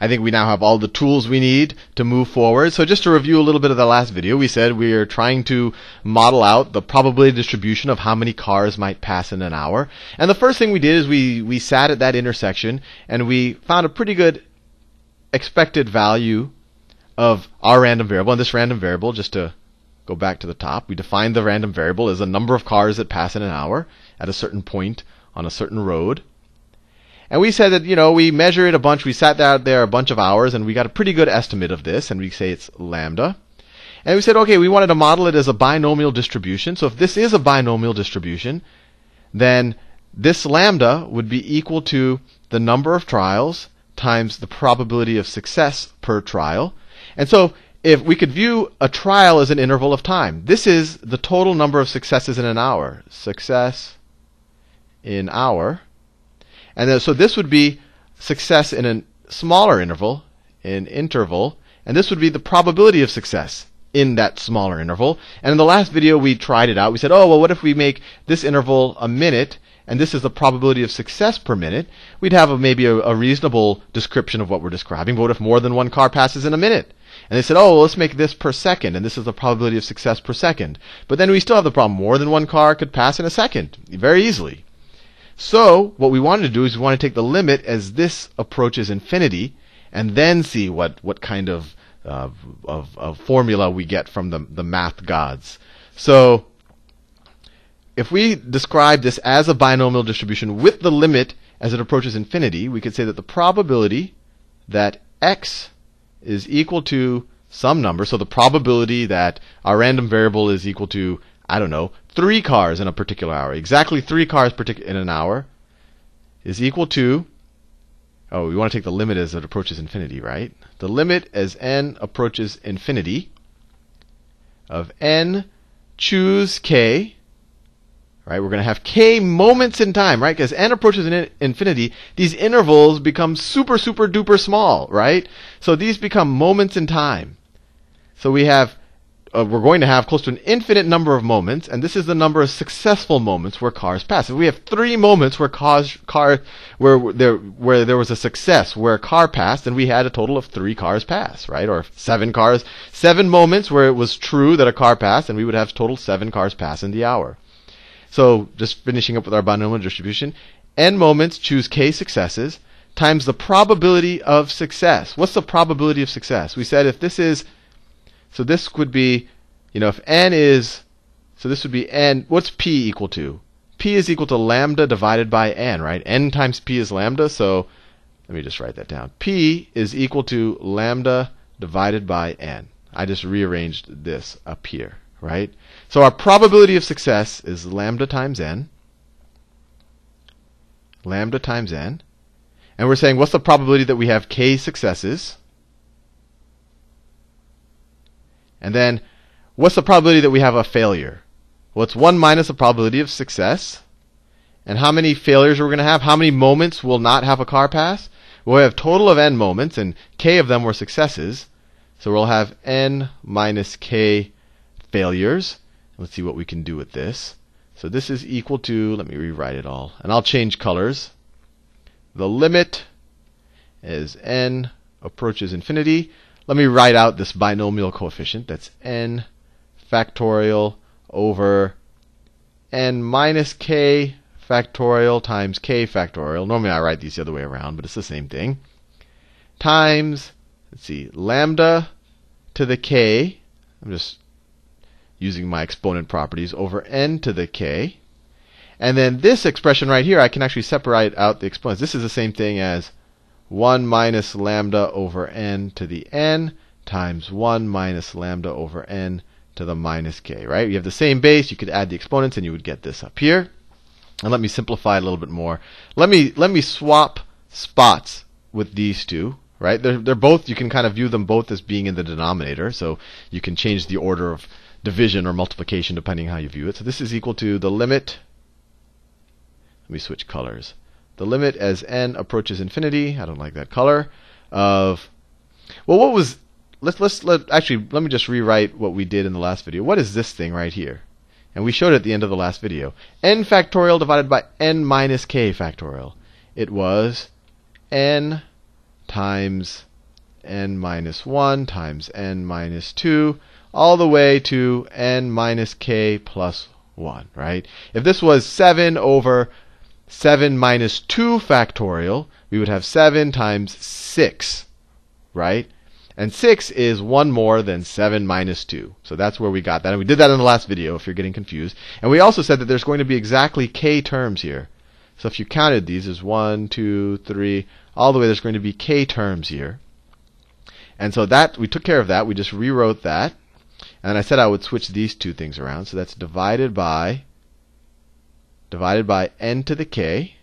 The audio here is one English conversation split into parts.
I think we now have all the tools we need to move forward. So just to review a little bit of the last video, we said we are trying to model out the probability distribution of how many cars might pass in an hour. And the first thing we did is we, we sat at that intersection and we found a pretty good expected value of our random variable. And this random variable, just to go back to the top, we defined the random variable as the number of cars that pass in an hour at a certain point on a certain road. And we said that, you know, we measure it a bunch, we sat out there a bunch of hours, and we got a pretty good estimate of this, and we say it's lambda. And we said, okay, we wanted to model it as a binomial distribution. So if this is a binomial distribution, then this lambda would be equal to the number of trials times the probability of success per trial. And so if we could view a trial as an interval of time, this is the total number of successes in an hour. Success in hour. And then, so this would be success in a smaller interval, in interval, and this would be the probability of success in that smaller interval. And in the last video, we tried it out. We said, oh, well, what if we make this interval a minute, and this is the probability of success per minute? We'd have a, maybe a, a, reasonable description of what we're describing. But what if more than one car passes in a minute? And they said, oh, well, let's make this per second, and this is the probability of success per second. But then we still have the problem more than one car could pass in a second, very easily. So what we wanted to do is we want to take the limit as this approaches infinity, and then see what, what kind of, uh, of, of formula we get from the, the math gods. So if we describe this as a binomial distribution with the limit as it approaches infinity, we could say that the probability that x is equal to some number, so the probability that our random variable is equal to I don't know, three cars in a particular hour, exactly three cars in an hour, is equal to, oh, we want to take the limit as it approaches infinity, right? The limit as n approaches infinity of n choose k, right? We're going to have k moments in time, right? Because n approaches infinity, these intervals become super, super duper small, right? So these become moments in time. So we have uh, we're going to have close to an infinite number of moments, and this is the number of successful moments where cars pass. If we have three moments where cars, car, where there, where there was a success, where a car passed, then we had a total of three cars pass, right? Or seven cars, seven moments where it was true that a car passed, and we would have total seven cars pass in the hour. So just finishing up with our binomial distribution, n moments choose k successes times the probability of success. What's the probability of success? We said if this is so this would be, you know, if n is, so this would be n, what's p equal to? p is equal to lambda divided by n, right? n times p is lambda, so let me just write that down. p is equal to lambda divided by n. I just rearranged this up here, right? So our probability of success is lambda times n. Lambda times n. And we're saying what's the probability that we have k successes? And then, what's the probability that we have a failure? Well, it's 1 minus the probability of success. And how many failures are we going to have? How many moments will not have a car pass? Well, we have total of n moments, and k of them were successes. So we'll have n minus k failures. Let's see what we can do with this. So this is equal to, let me rewrite it all, and I'll change colors. The limit as n approaches infinity let me write out this binomial coefficient. That's n factorial over n minus k factorial times k factorial. Normally I write these the other way around, but it's the same thing. Times, let's see, lambda to the k. I'm just using my exponent properties over n to the k. And then this expression right here, I can actually separate out the exponents. This is the same thing as 1 minus lambda over n to the n times 1 minus lambda over n to the minus k, right? You have the same base, you could add the exponents and you would get this up here. And let me simplify a little bit more. Let me let me swap spots with these two, right? They're they're both you can kind of view them both as being in the denominator, so you can change the order of division or multiplication depending how you view it. So this is equal to the limit let me switch colors the limit as n approaches infinity, I don't like that color, of, well, what was, let's, let's, let, actually, let me just rewrite what we did in the last video. What is this thing right here? And we showed it at the end of the last video. n factorial divided by n minus k factorial. It was n times n minus 1 times n minus 2 all the way to n minus k plus 1, right? If this was 7 over 7 minus 2 factorial, we would have 7 times 6, right? And 6 is 1 more than 7 minus 2. So that's where we got that. And we did that in the last video if you're getting confused. And we also said that there's going to be exactly k terms here. So if you counted these as 1, 2, 3, all the way there's going to be k terms here. And so that we took care of that. We just rewrote that. And I said I would switch these two things around. So that's divided by divided by n to the k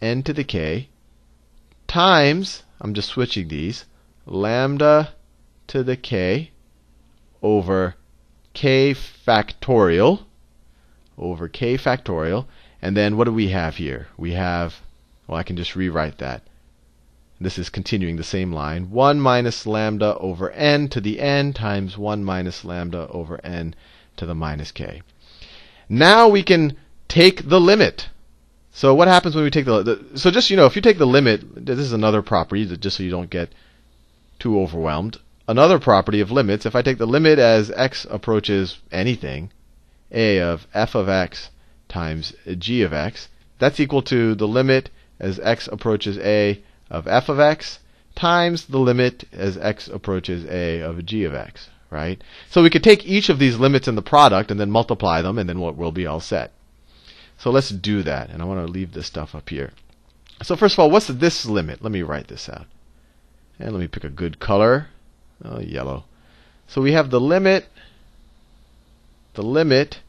n to the k times I'm just switching these lambda to the k over k factorial over k factorial and then what do we have here? We have well I can just rewrite that this is continuing the same line. 1 minus lambda over n to the n times 1 minus lambda over n to the minus k. Now we can take the limit. So what happens when we take the, the so just you know if you take the limit, this is another property just so you don't get too overwhelmed. Another property of limits, if I take the limit as x approaches anything, a of f of x times g of x, that's equal to the limit as x approaches a of f of x times the limit as x approaches a of g of x, right? So we could take each of these limits in the product and then multiply them, and then we'll, be all set. So let's do that, and I want to leave this stuff up here. So first of all, what's this limit? Let me write this out. And let me pick a good color. Oh, yellow. So we have the limit, the limit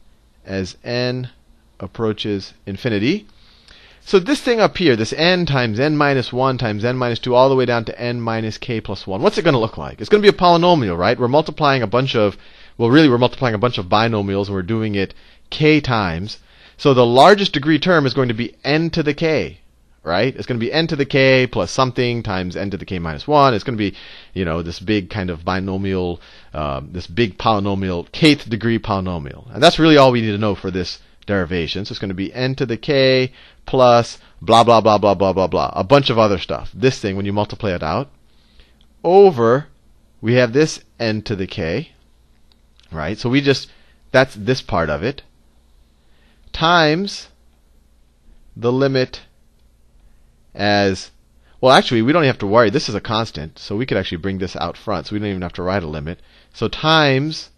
as n approaches infinity. So this thing up here, this n times n minus 1 times n minus 2 all the way down to n minus k plus 1, what's it going to look like? It's going to be a polynomial, right? We're multiplying a bunch of, well, really we're multiplying a bunch of binomials and we're doing it k times. So the largest degree term is going to be n to the k, right? It's going to be n to the k plus something times n to the k minus 1. It's going to be, you know, this big kind of binomial, uh, this big polynomial, kth degree polynomial. And that's really all we need to know for this derivation. So it's going to be n to the k plus blah, blah, blah, blah, blah, blah, blah. A bunch of other stuff. This thing, when you multiply it out, over, we have this n to the k, right? So we just, that's this part of it, times the limit as, well, actually, we don't have to worry. This is a constant, so we could actually bring this out front, so we don't even have to write a limit. So times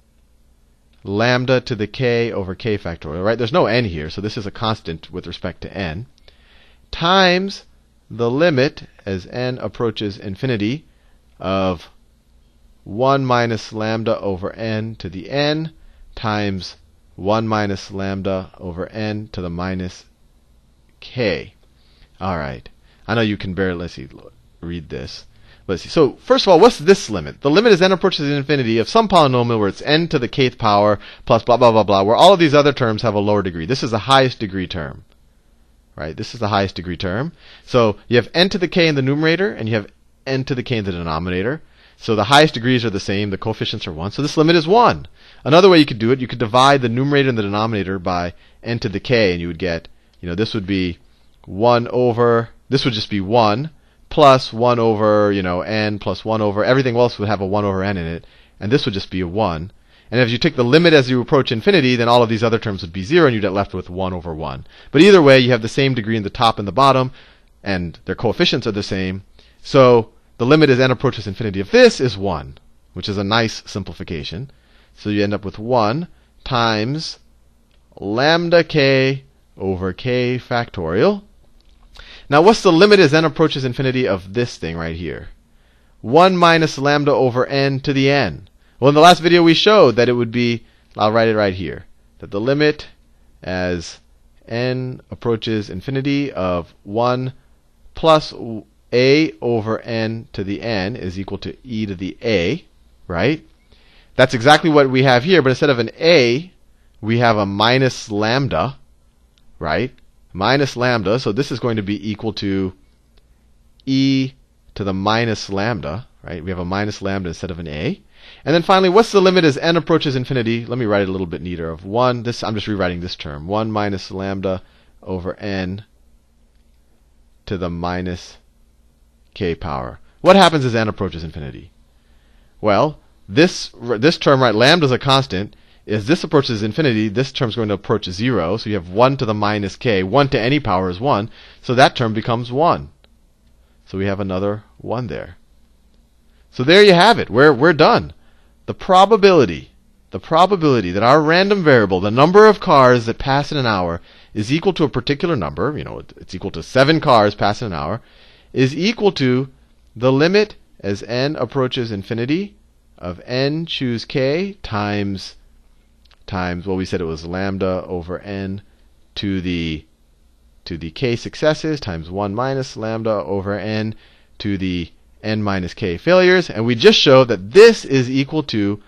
lambda to the k over k factorial, right? There's no n here, so this is a constant with respect to n, times the limit as n approaches infinity of 1 minus lambda over n to the n times 1 minus lambda over n to the minus k. All right. I know you can barely, see, read this. Let's see. So first of all, what's this limit? The limit is n approaches infinity of some polynomial where it's n to the kth power plus blah blah blah blah, where all of these other terms have a lower degree. This is the highest degree term. Right? This is the highest degree term. So you have n to the k in the numerator and you have n to the k in the denominator. So the highest degrees are the same, the coefficients are 1. So this limit is 1. Another way you could do it, you could divide the numerator and the denominator by n to the k and you would get, you know, this would be 1 over, this would just be 1 plus 1 over, you know, n plus 1 over, everything else would have a 1 over n in it, and this would just be a 1. And if you take the limit as you approach infinity, then all of these other terms would be 0, and you'd get left with 1 over 1. But either way, you have the same degree in the top and the bottom, and their coefficients are the same. So the limit as n approaches infinity of this is 1, which is a nice simplification. So you end up with 1 times lambda k over k factorial now, what's the limit as n approaches infinity of this thing right here? 1 minus lambda over n to the n. Well, in the last video we showed that it would be, I'll write it right here, that the limit as n approaches infinity of 1 plus a over n to the n is equal to e to the a, right? That's exactly what we have here, but instead of an a, we have a minus lambda, right? Minus lambda. So this is going to be equal to e to the minus lambda, right? We have a minus lambda instead of an a. And then finally, what's the limit as n approaches infinity? Let me write it a little bit neater. Of 1, this I'm just rewriting this term. 1 minus lambda over n to the minus k power. what happens as n approaches infinity? Well, this this term, right, lambda is a constant. As this approaches infinity, this term is going to approach 0. So you have 1 to the minus k. 1 to any power is 1. So that term becomes 1. So we have another 1 there. So there you have it. We're, we're done. The probability, the probability that our random variable, the number of cars that pass in an hour, is equal to a particular number, you know, it's equal to 7 cars pass in an hour, is equal to the limit as n approaches infinity of n choose k times times well we said it was lambda over n to the to the k successes times 1 minus lambda over n to the n minus k failures and we just showed that this is equal to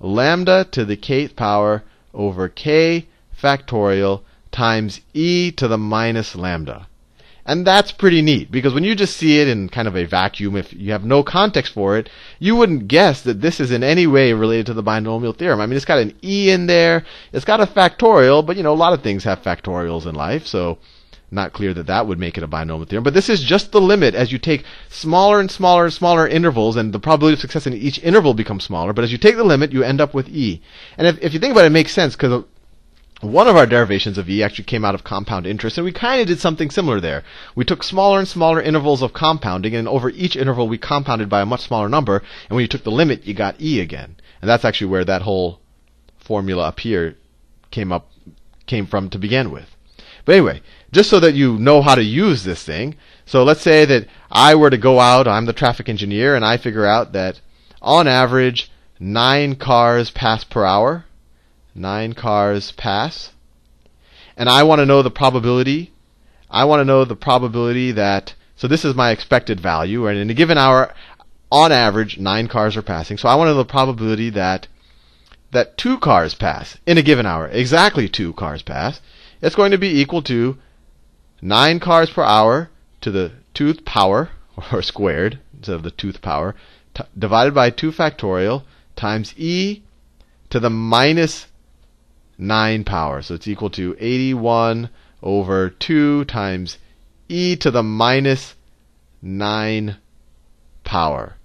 lambda to the kth power over k factorial times e to the minus lambda. And that's pretty neat because when you just see it in kind of a vacuum, if you have no context for it, you wouldn't guess that this is in any way related to the binomial theorem. I mean, it's got an e in there, it's got a factorial, but you know, a lot of things have factorials in life, so not clear that that would make it a binomial theorem. But this is just the limit as you take smaller and smaller and smaller intervals, and the probability of success in each interval becomes smaller. But as you take the limit, you end up with e. And if, if you think about it, it makes sense because one of our derivations of e actually came out of compound interest, and we kind of did something similar there. We took smaller and smaller intervals of compounding, and over each interval we compounded by a much smaller number, and when you took the limit, you got e again. And that's actually where that whole formula up here came up came from to begin with. But anyway, just so that you know how to use this thing, so let's say that I were to go out, I'm the traffic engineer, and I figure out that on average, nine cars pass per hour nine cars pass. And I want to know the probability. I want to know the probability that, so this is my expected value, and in a given hour, on average, nine cars are passing. So I want to know the probability that that two cars pass in a given hour. Exactly two cars pass. It's going to be equal to nine cars per hour to the tooth power, or squared instead of the tooth power, divided by 2 factorial times e to the minus 9 power. So it's equal to 81 over 2 times e to the minus 9 power.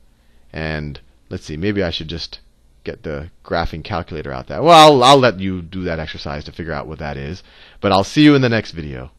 And let's see, maybe I should just get the graphing calculator out there. Well, I'll, I'll let you do that exercise to figure out what that is. But I'll see you in the next video.